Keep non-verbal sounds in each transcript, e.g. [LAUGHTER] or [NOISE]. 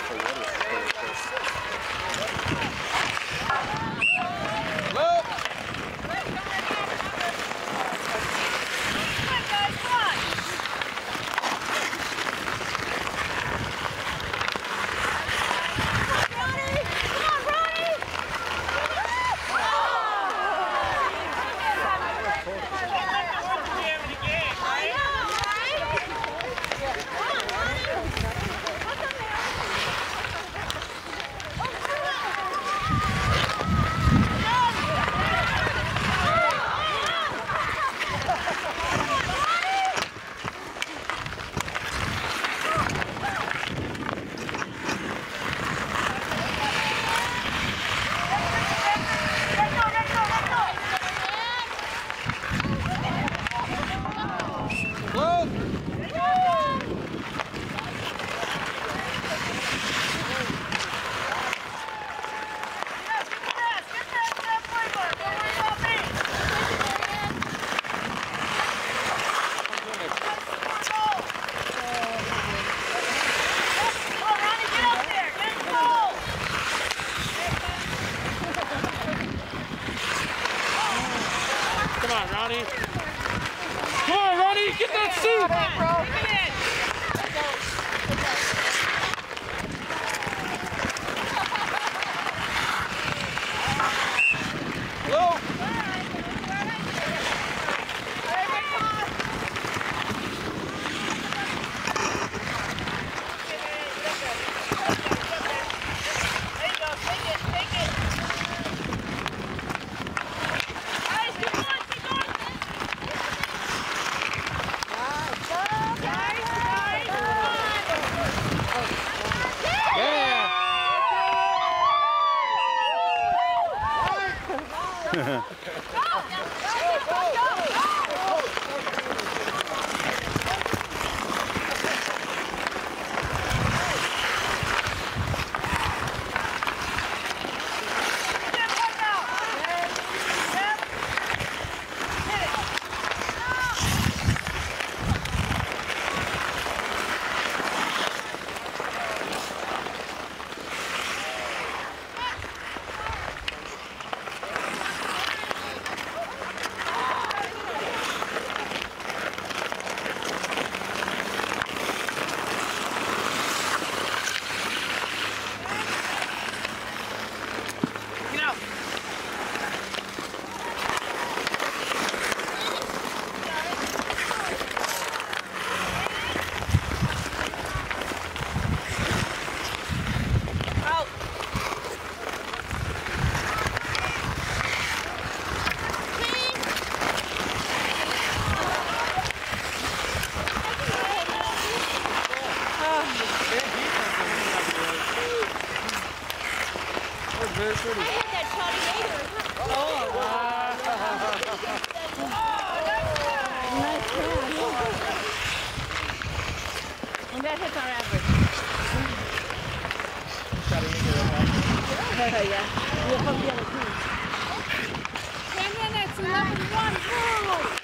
for water. Come Ronnie. Come on, Ronnie, get that suit. very pretty. I had that shot later. Oh, wow. And that hits our average. [LAUGHS] Yeah. We'll the other two. 10 minutes, 11, 1,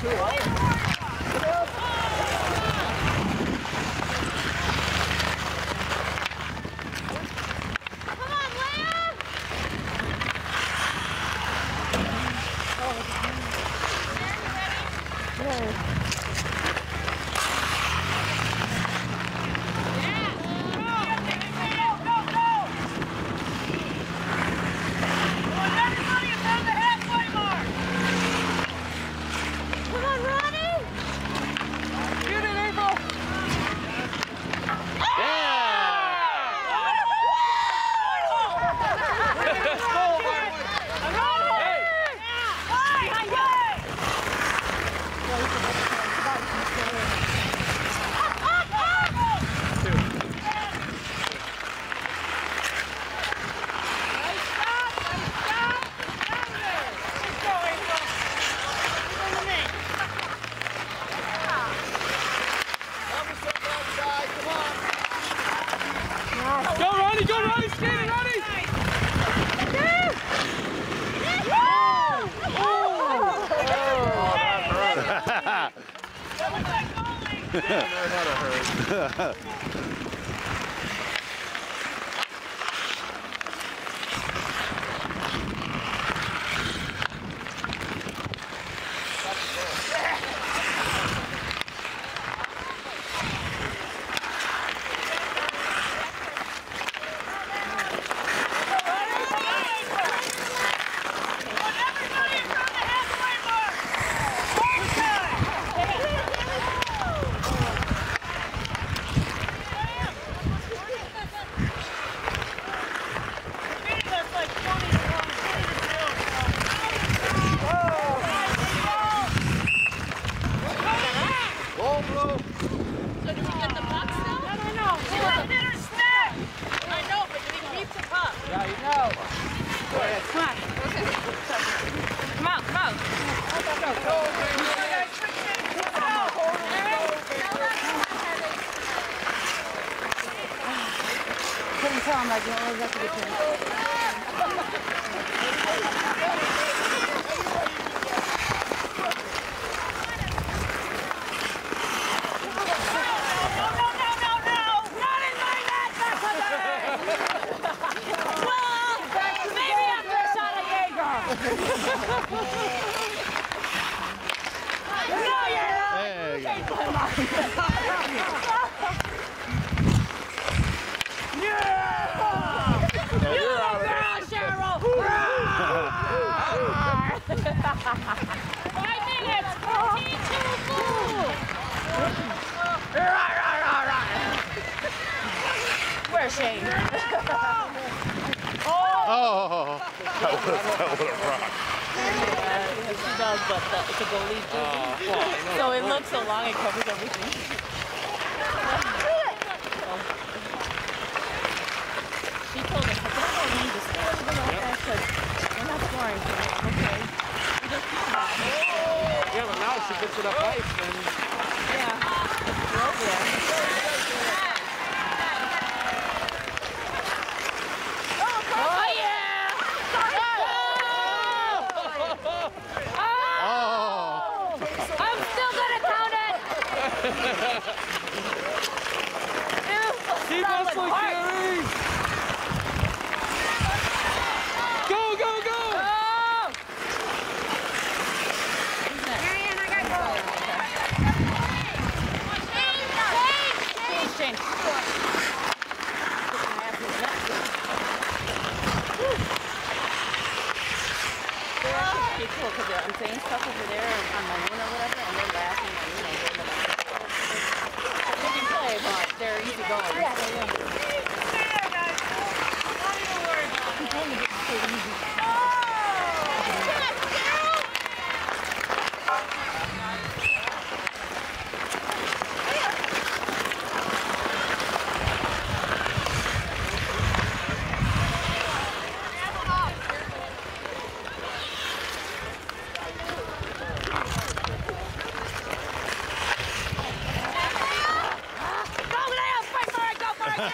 Come Couldn't tell him I didn't know exactly which one. There you. Five minutes, 14 to full. Where's Shane? Oh. oh, oh, that would have, that would have rocked. She does, but the, it's a goalie jersey. so it looks so long, it covers everything. She told us, like, that's all we need to score. We're not because we're not scoring. So, okay. We just keep that. Yeah, but now she gets it up ice and Yeah. We're over there. Oh, yeah! Oh, I'm still gonna count it. Keep hustling, Carrie! Go, I'm saying stuff over there on my own or whatever, and they're laughing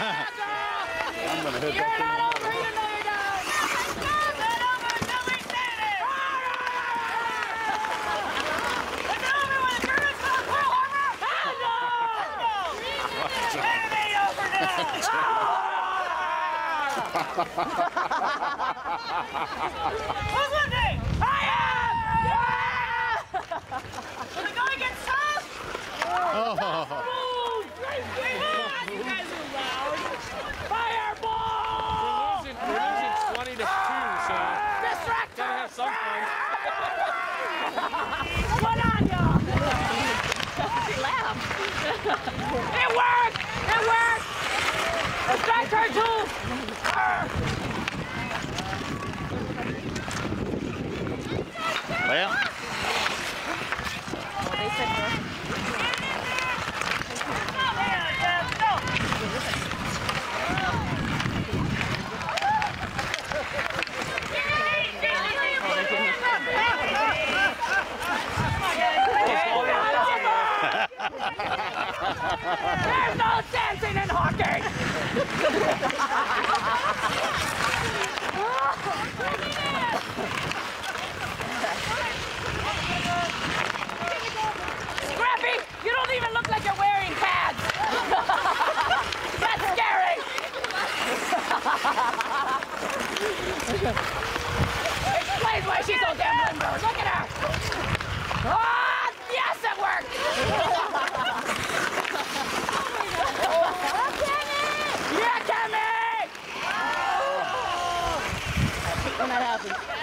I'm gonna hit that thing. Oh, We're losing, we're losing 20 to 2, so gotta have some fun. It worked! It worked! It's back turn two! Well, Honorável.